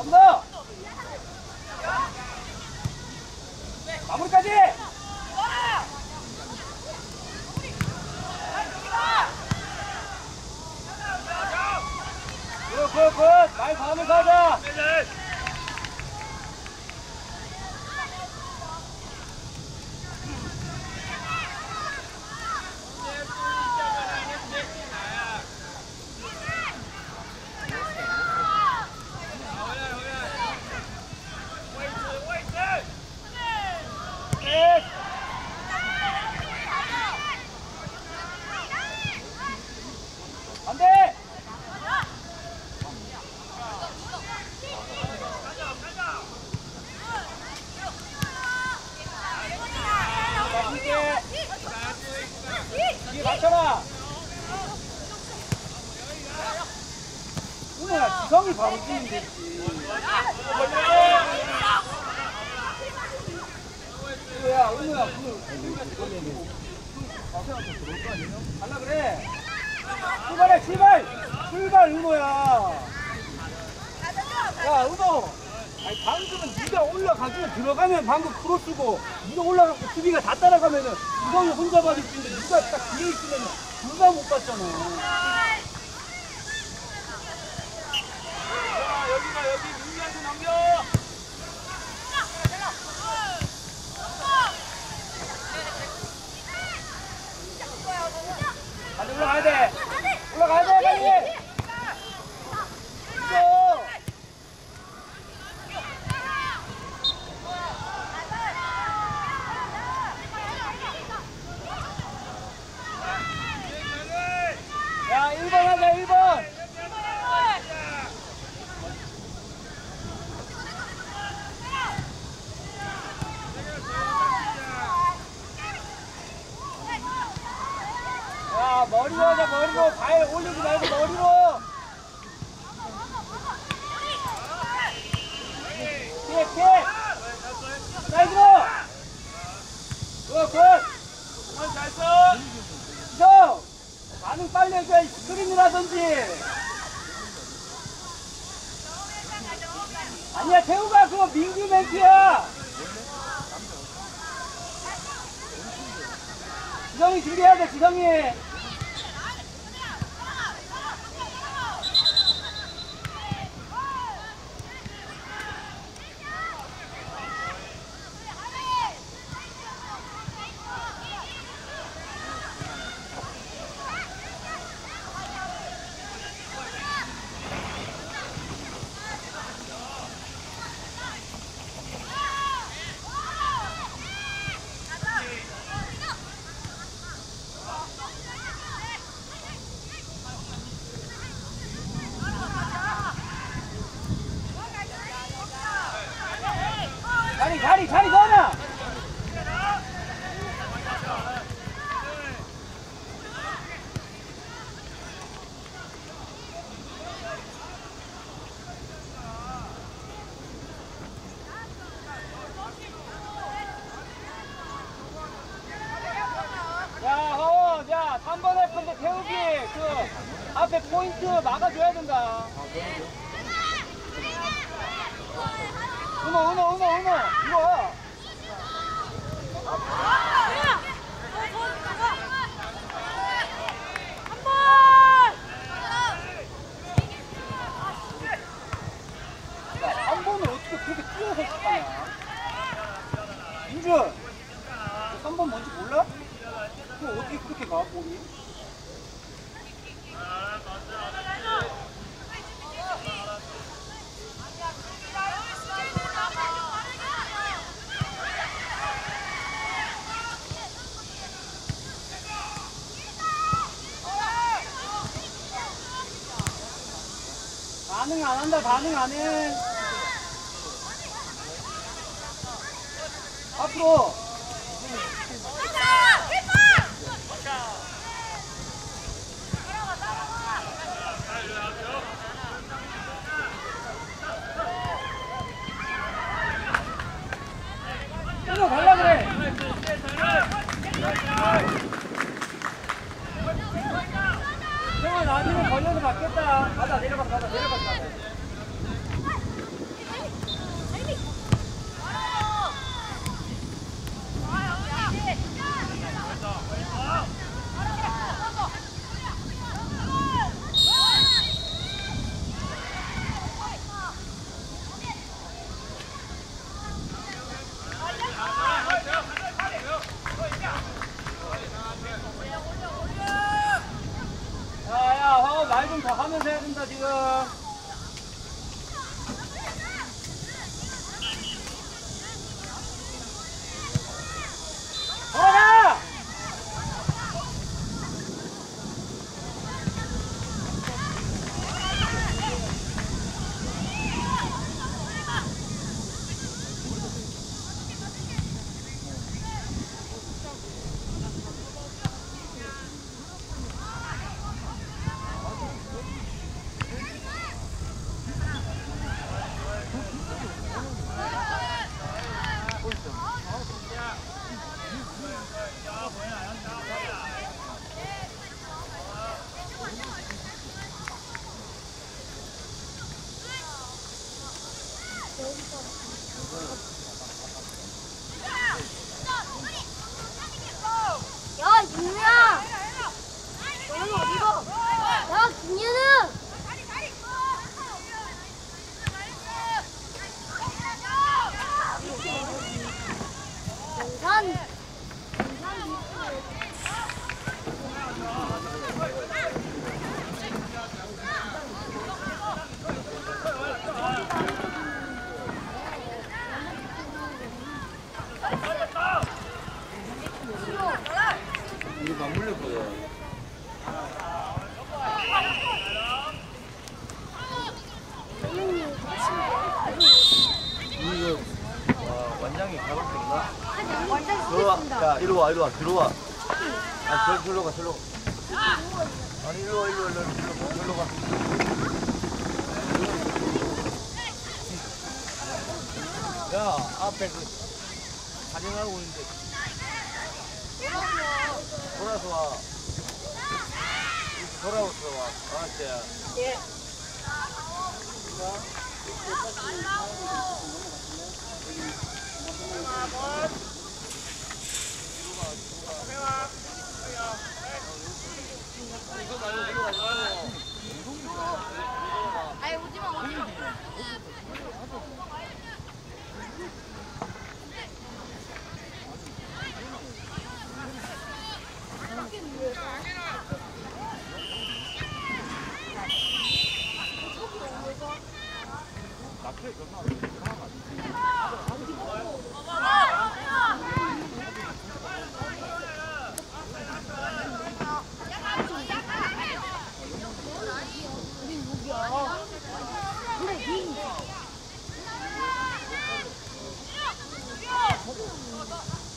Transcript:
한번 마무리까지! 굿굿굿. 말 다음에 가자 넷 안돼 자 힘있게 뒤에 맞춰라 지성이 바로 뛰면 됐지. 그거 아니에요? 갈라 그래. 출발해 출발! 출발 은호야. 야 은호. 아니 방금은 네가 올라가주면 들어가면 방금 크로스고 네가 올라가고 수비가 다 따라가면은 이성이 혼자 받을 수 있는데 네가 딱 뒤에 있으면 둘 다 못 봤잖아 여기가 여기 민규한테 넘겨. 빨리 올라가야 돼 올라가야 돼 빨리 이거 야 1번 하자 1번 야 머리로 하자 머리로. 발 올리지 말고 머리로. 피해 피해. 사이드로. good good 잘 써. 형 반응 빨리 해줘야 스크린을 하던지. 아니야 태우가 그거 민규 멘트야. 지성이 준비해야 돼 지성이 자리 자리 자리 넣어놔 야, 어, 야, 3번 할 건데 그 앞에 포인트 막아줘야 된다. 은호, 은호, 은호, 은호, 이거. 야, 한 번을 어떻게 그렇게 뛰어서 치냐? 민준, 3번 뭔지 몰라? 그거 어떻게 그렇게 가, 볼이? 반응 안 한다, 반응 안 해. 앞으로. 끊어 달라 그래. 형아 나중에 걸려서 맞겠다. 가자 내려가 가자 내려가 가자. 하면서 해야 된다 지금. 걸어라! 야, 윤우야! 너는 어디가? 야, 김윤우! 등산! 이거 맞물려 보여. 선생님, 이거 와, 원장이 가볼 수 있나? 완전 들어와. 쓰겠습니다. 야, 이리 와, 이리 와, 들어와. 아, 저, 절로 가, 절로 가. 아니, 이리 와, 이리 와, 이리 와, 절로 가, 절로 가. 야, 앞에 그 촬영하고 있는데. 돌아서 와. 돌아서 와. 알았지? go, go.